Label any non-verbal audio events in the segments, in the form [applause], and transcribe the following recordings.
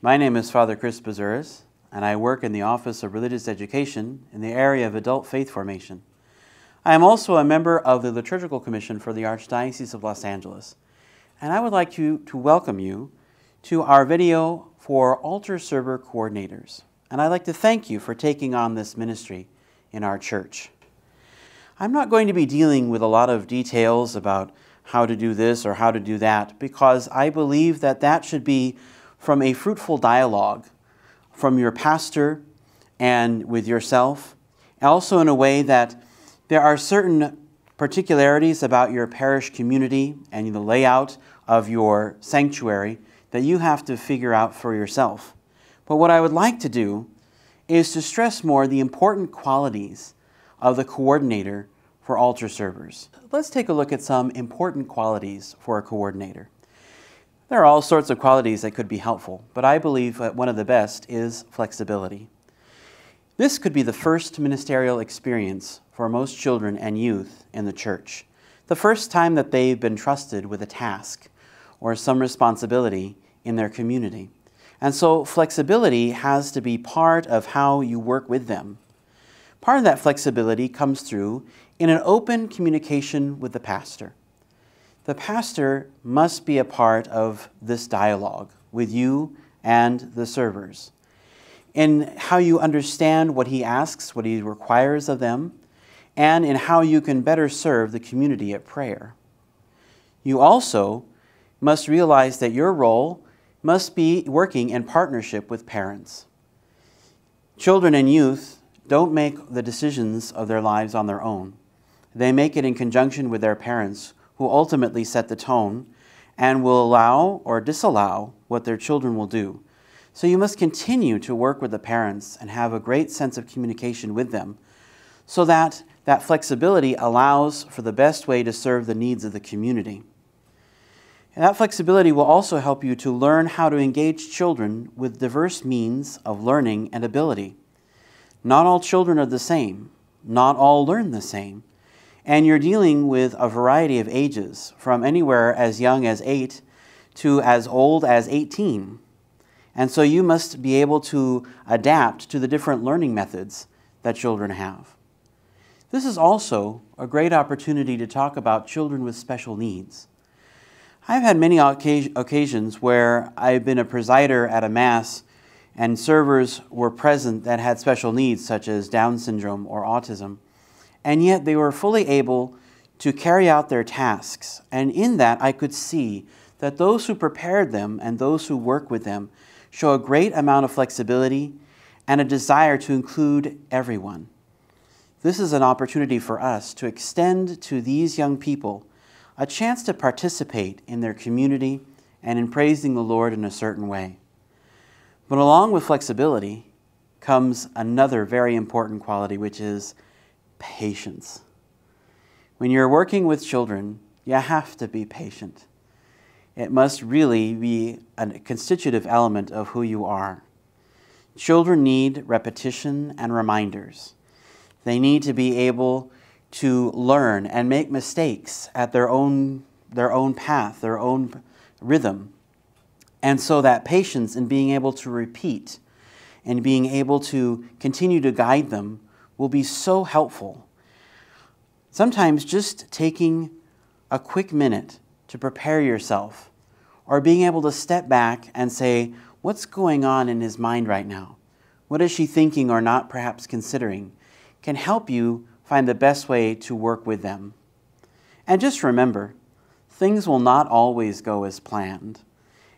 My name is Father Chris Bazyouros, and I work in the Office of Religious Education in the area of adult faith formation. I am also a member of the Liturgical Commission for the Archdiocese of Los Angeles, and I would like to, to welcome you to our video for altar server coordinators. And I'd like to thank you for taking on this ministry in our church. I'm not going to be dealing with a lot of details about how to do this or how to do that because I believe that that should be from a fruitful dialogue from your pastor and with yourself. Also, in a way that there are certain particularities about your parish community and the layout of your sanctuary that you have to figure out for yourself. But what I would like to do is to stress more the important qualities of the coordinator for altar servers. Let's take a look at some important qualities for a coordinator. There are all sorts of qualities that could be helpful, but I believe that one of the best is flexibility. This could be the first ministerial experience for most children and youth in the church, the first time that they've been trusted with a task or some responsibility in their community. And so flexibility has to be part of how you work with them. Part of that flexibility comes through in an open communication with the pastor. The pastor must be a part of this dialogue with you and the servers in how you understand what he asks, what he requires of them, and in how you can better serve the community at prayer. You also must realize that your role must be working in partnership with parents. Children and youth don't make the decisions of their lives on their own. They make it in conjunction with their parents, who ultimately set the tone and will allow or disallow what their children will do. So you must continue to work with the parents and have a great sense of communication with them so that that flexibility allows for the best way to serve the needs of the community. And that flexibility will also help you to learn how to engage children with diverse means of learning and ability. Not all children are the same. Not all learn the same. And you're dealing with a variety of ages, from anywhere as young as 8 to as old as 18. And so you must be able to adapt to the different learning methods that children have. This is also a great opportunity to talk about children with special needs. I've had many occasions where I've been a presider at a Mass and servers were present that had special needs, such as Down syndrome or autism, and yet they were fully able to carry out their tasks. And in that, I could see that those who prepared them and those who work with them show a great amount of flexibility and a desire to include everyone. This is an opportunity for us to extend to these young people a chance to participate in their community and in praising the Lord in a certain way. But along with flexibility comes another very important quality, which is patience. When you're working with children, you have to be patient. It must really be a constitutive element of who you are. Children need repetition and reminders. They need to be able to learn and make mistakes at their own, their own path, their own rhythm. And so that patience in being able to repeat and being able to continue to guide them will be so helpful. Sometimes just taking a quick minute to prepare yourself or being able to step back and say, What's going on in his mind right now? What is she thinking or not perhaps considering? can help you find the best way to work with them. And just remember, things will not always go as planned.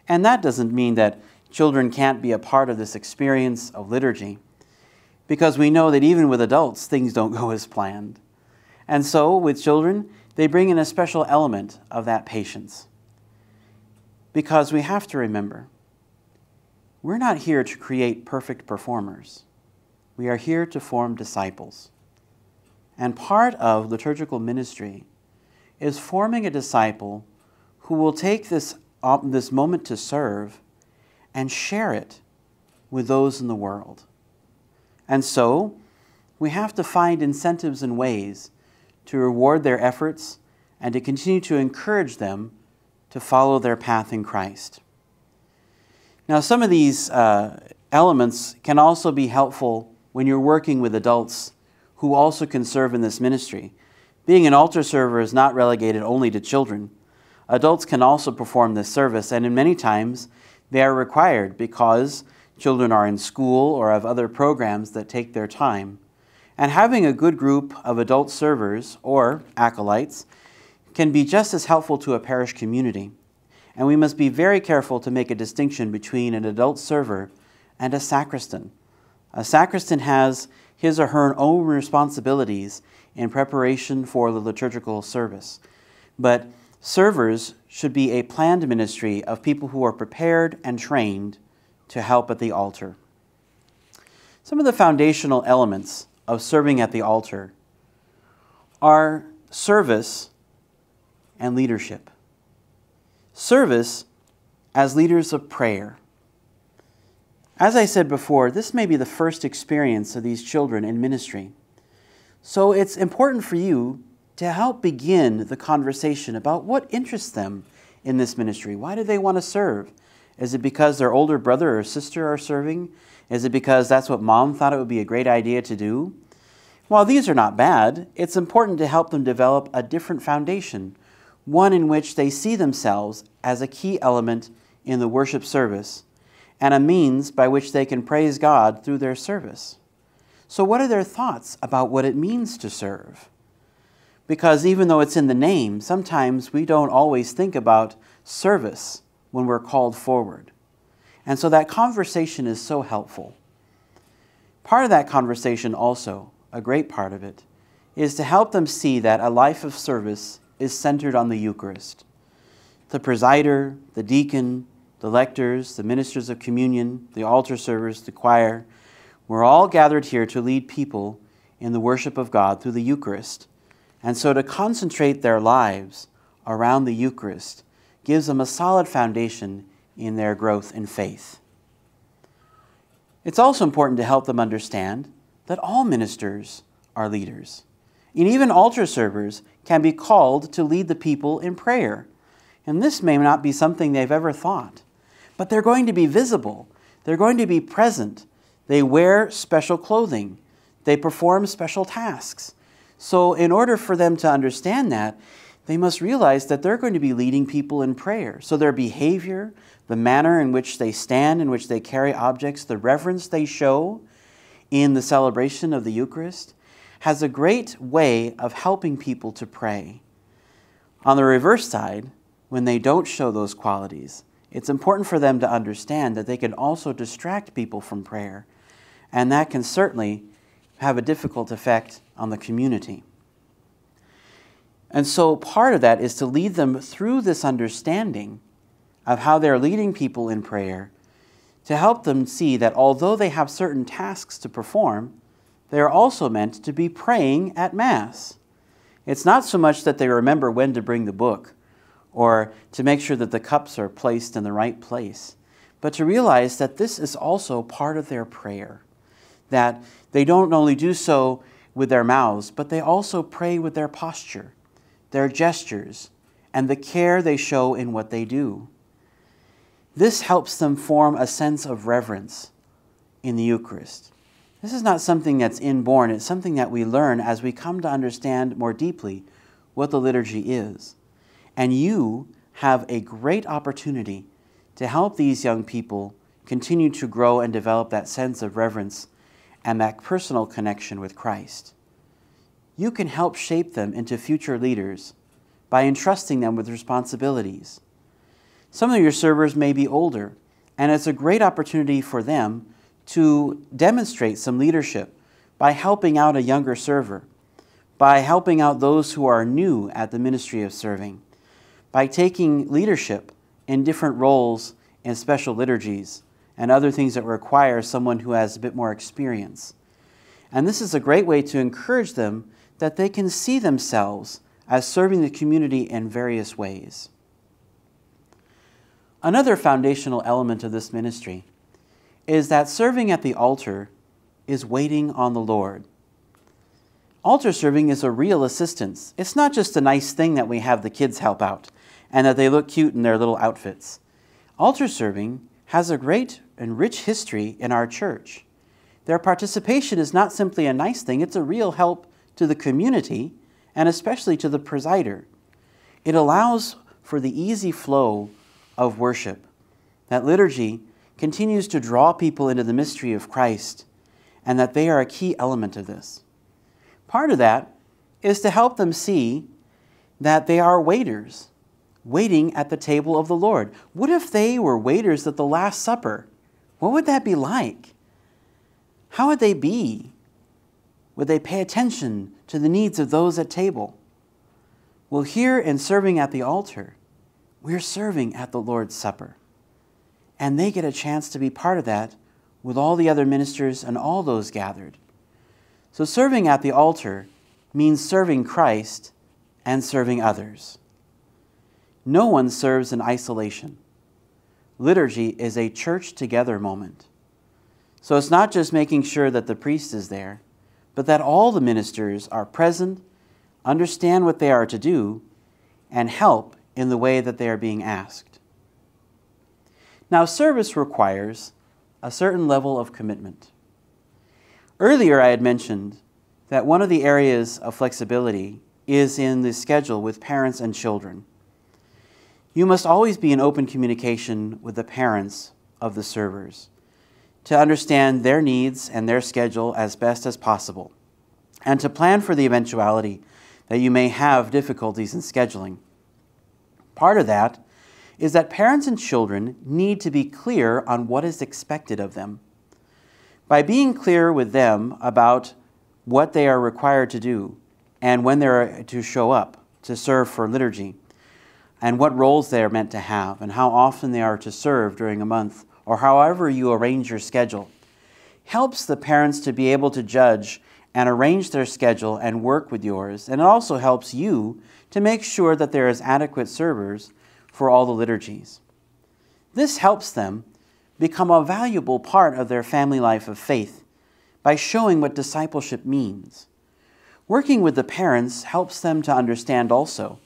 And that doesn't mean that children can't be a part of this experience of liturgy, because we know that even with adults, things don't [laughs] go as planned. And so, with children, they bring in a special element of that patience. Because we have to remember, we're not here to create perfect performers. We are here to form disciples. And part of liturgical ministry is forming a disciple who will take this, this moment to serve and share it with those in the world. And so, we have to find incentives and ways to reward their efforts and to continue to encourage them to follow their path in Christ. Now, some of these uh, elements can also be helpful when you're working with adults who also can serve in this ministry. Being an altar server is not relegated only to children. Adults can also perform this service, and in many times they are required because children are in school or have other programs that take their time. And having a good group of adult servers or acolytes can be just as helpful to a parish community. And we must be very careful to make a distinction between an adult server and a sacristan. A sacristan has his or her own responsibilities in preparation for the liturgical service. But servers should be a planned ministry of people who are prepared and trained to help at the altar. Some of the foundational elements of serving at the altar are service and leadership. Service as leaders of prayer. As I said before, this may be the first experience of these children in ministry. So it's important for you to help begin the conversation about what interests them in this ministry. Why do they want to serve? Is it because their older brother or sister are serving? Is it because that's what mom thought it would be a great idea to do? While these are not bad, it's important to help them develop a different foundation, one in which they see themselves as a key element in the worship service and a means by which they can praise God through their service. So, what are their thoughts about what it means to serve? Because even though it's in the name, sometimes we don't always think about service when we're called forward. And so that conversation is so helpful. Part of that conversation, also, a great part of it, is to help them see that a life of service is centered on the Eucharist. The presider, the deacon, the lectors, the ministers of communion, the altar servers, the choir, we're all gathered here to lead people in the worship of God through the Eucharist. And so to concentrate their lives around the Eucharist gives them a solid foundation in their growth in faith. It's also important to help them understand that all ministers are leaders. And even altar servers can be called to lead the people in prayer. And this may not be something they've ever thought, but they're going to be visible, they're going to be present. They wear special clothing, they perform special tasks. So, in order for them to understand that, they must realize that they're going to be leading people in prayer. So their behavior, the manner in which they stand, in which they carry objects, the reverence they show in the celebration of the Eucharist has a great way of helping people to pray. On the reverse side, when they don't show those qualities, it's important for them to understand that they can also distract people from prayer, and that can certainly have a difficult effect on the community. And so part of that is to lead them through this understanding of how they're leading people in prayer to help them see that although they have certain tasks to perform, they are also meant to be praying at Mass. It's not so much that they remember when to bring the book or to make sure that the cups are placed in the right place, but to realize that this is also part of their prayer. That they don't only do so with their mouths, but they also pray with their posture their gestures, and the care they show in what they do. This helps them form a sense of reverence in the Eucharist. This is not something that's inborn, it's something that we learn as we come to understand more deeply what the liturgy is. And you have a great opportunity to help these young people continue to grow and develop that sense of reverence and that personal connection with Christ you can help shape them into future leaders by entrusting them with responsibilities. Some of your servers may be older, and it's a great opportunity for them to demonstrate some leadership by helping out a younger server, by helping out those who are new at the ministry of serving, by taking leadership in different roles and special liturgies and other things that require someone who has a bit more experience. And this is a great way to encourage them that they can see themselves as serving the community in various ways. Another foundational element of this ministry is that serving at the altar is waiting on the Lord. Altar serving is a real assistance. It's not just a nice thing that we have the kids help out and that they look cute in their little outfits. Altar serving has a great and rich history in our church. Their participation is not simply a nice thing, it's a real help to the community and especially to the presider. It allows for the easy flow of worship. That liturgy continues to draw people into the mystery of Christ and that they are a key element of this. Part of that is to help them see that they are waiters, waiting at the table of the Lord. What if they were waiters at the Last Supper? What would that be like? How would they be? Would they pay attention to the needs of those at table? Well, here in serving at the altar, we're serving at the Lord's Supper. And they get a chance to be part of that with all the other ministers and all those gathered. So, serving at the altar means serving Christ and serving others. No one serves in isolation. Liturgy is a church together moment. So it's not just making sure that the priest is there, but that all the ministers are present, understand what they are to do, and help in the way that they are being asked. Now, service requires a certain level of commitment. Earlier, I had mentioned that one of the areas of flexibility is in the schedule with parents and children. You must always be in open communication with the parents of the servers to understand their needs and their schedule as best as possible, and to plan for the eventuality that you may have difficulties in scheduling. Part of that is that parents and children need to be clear on what is expected of them. By being clear with them about what they are required to do and when they're to show up to serve for liturgy, and what roles they are meant to have, and how often they are to serve during a month, or however you arrange your schedule, helps the parents to be able to judge and arrange their schedule and work with yours. And it also helps you to make sure that there is adequate servers for all the liturgies. This helps them become a valuable part of their family life of faith by showing what discipleship means. Working with the parents helps them to understand also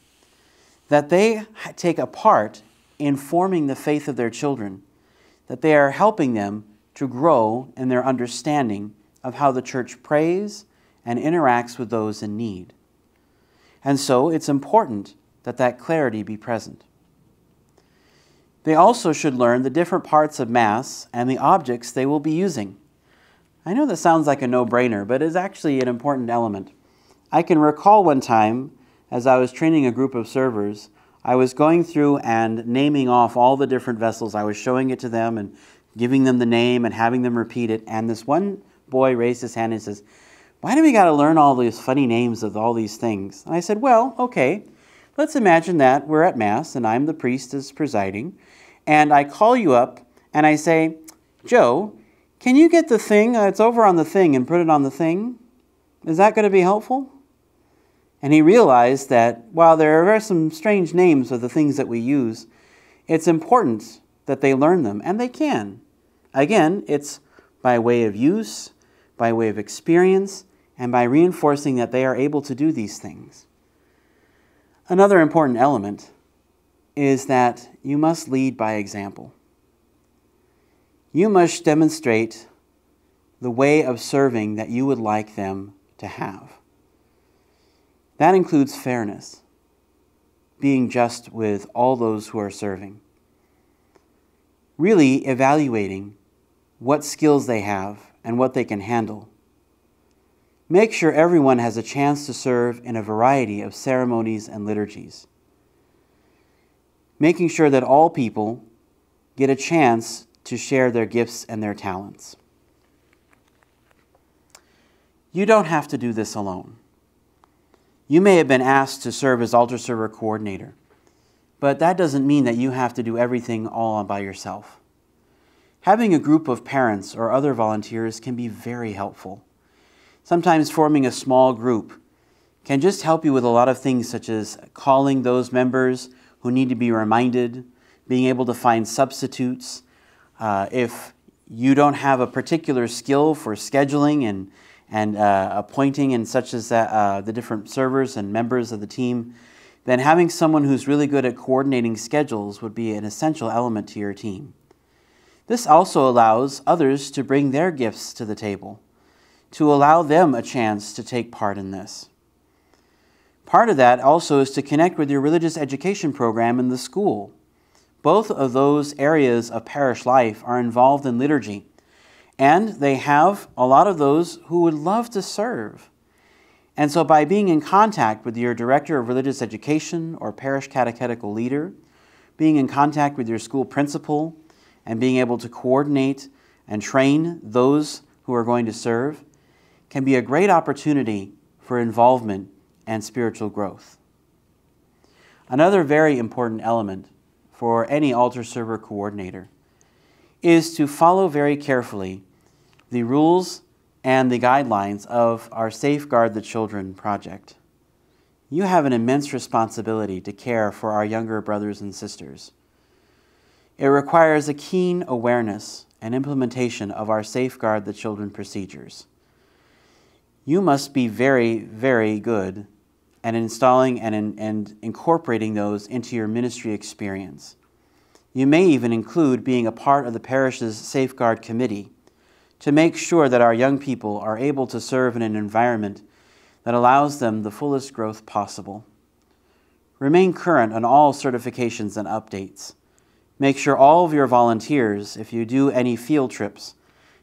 that they take a part in forming the faith of their children, that they are helping them to grow in their understanding of how the church prays and interacts with those in need. And so it's important that that clarity be present. They also should learn the different parts of Mass and the objects they will be using. I know that sounds like a no brainer, but it's actually an important element. I can recall one time as I was training a group of servers, I was going through and naming off all the different vessels. I was showing it to them and giving them the name and having them repeat it. And this one boy raised his hand and says, Why do we got to learn all these funny names of all these things? And I said, Well, okay. Let's imagine that we're at Mass and I'm the priest is presiding. And I call you up and I say, Joe, can you get the thing? Uh, it's over on the thing and put it on the thing. Is that going to be helpful? And he realized that while there are some strange names of the things that we use, it's important that they learn them, and they can. Again, it's by way of use, by way of experience, and by reinforcing that they are able to do these things. Another important element is that you must lead by example. You must demonstrate the way of serving that you would like them to have. That includes fairness, being just with all those who are serving. Really evaluating what skills they have and what they can handle. Make sure everyone has a chance to serve in a variety of ceremonies and liturgies. Making sure that all people get a chance to share their gifts and their talents. You don't have to do this alone. You may have been asked to serve as altar server coordinator, but that doesn't mean that you have to do everything all by yourself. Having a group of parents or other volunteers can be very helpful. Sometimes forming a small group can just help you with a lot of things, such as calling those members who need to be reminded, being able to find substitutes. Uh, if you don't have a particular skill for scheduling and and uh, appointing and such as that, uh, the different servers and members of the team, then having someone who's really good at coordinating schedules would be an essential element to your team. This also allows others to bring their gifts to the table, to allow them a chance to take part in this. Part of that also is to connect with your religious education program in the school. Both of those areas of parish life are involved in liturgy, and they have a lot of those who would love to serve. And so, by being in contact with your director of religious education or parish catechetical leader, being in contact with your school principal, and being able to coordinate and train those who are going to serve can be a great opportunity for involvement and spiritual growth. Another very important element for any altar server coordinator is to follow very carefully the rules and the guidelines of our Safeguard the Children project. You have an immense responsibility to care for our younger brothers and sisters. It requires a keen awareness and implementation of our Safeguard the Children procedures. You must be very, very good at installing and, and incorporating those into your ministry experience. You may even include being a part of the parish's Safeguard Committee to make sure that our young people are able to serve in an environment that allows them the fullest growth possible. Remain current on all certifications and updates. Make sure all of your volunteers, if you do any field trips,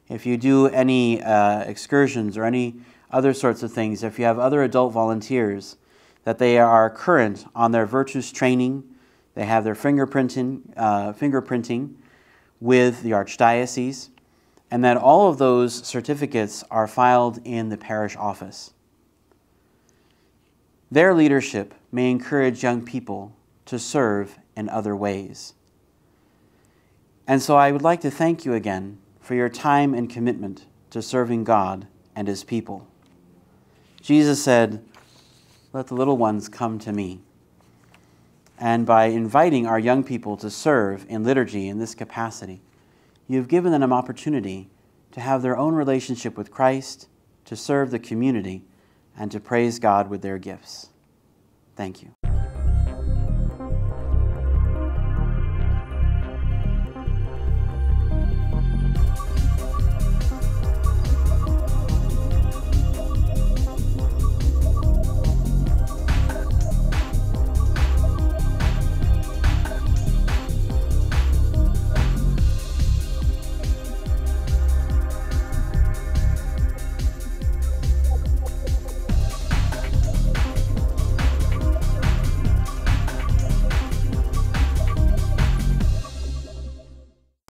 if you do any uh, excursions or any other sorts of things, if you have other adult volunteers, that they are current on their VIRTUS training, they have their fingerprinting, uh, fingerprinting with the Archdiocese, and that all of those certificates are filed in the parish office. Their leadership may encourage young people to serve in other ways. And so I would like to thank you again for your time and commitment to serving God and His people. Jesus said, Let the little ones come to me. And by inviting our young people to serve in liturgy in this capacity, you've given them an opportunity to have their own relationship with Christ, to serve the community, and to praise God with their gifts. Thank you.